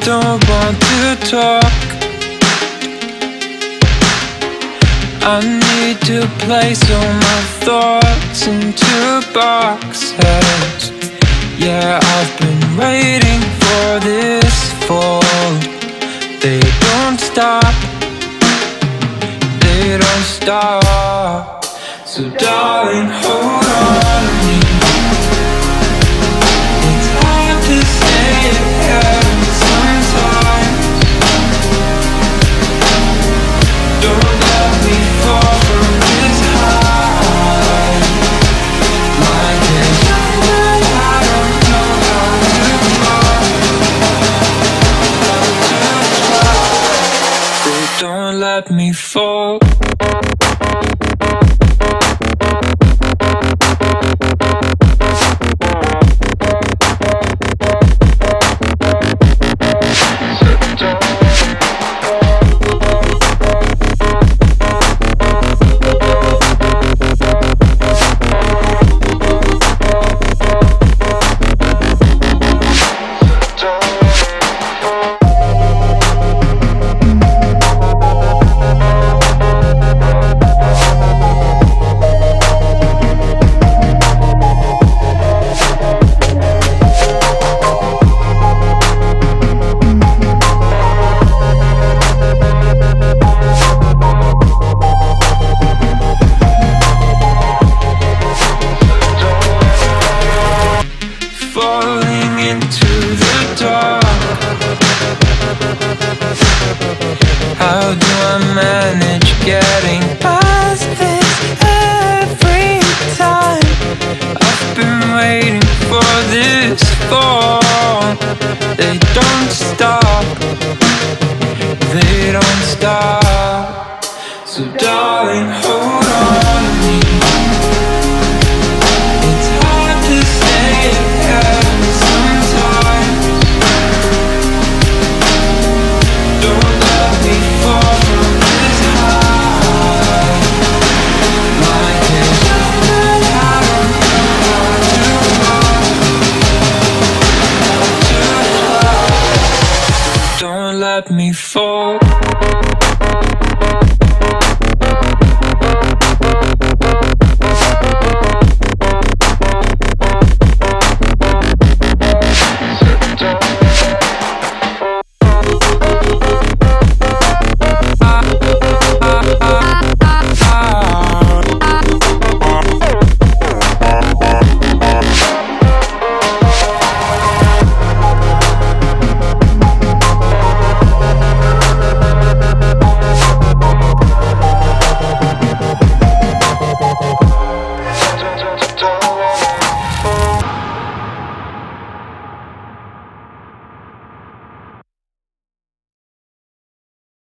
don't want to talk. I need to place all my thoughts into boxes Yeah, I've been waiting for this fall. They don't stop. They don't stop. So darling, let me fall I manage getting past this every time? I've been waiting for this fall. They don't stop. They don't stop. So darling, hold soul.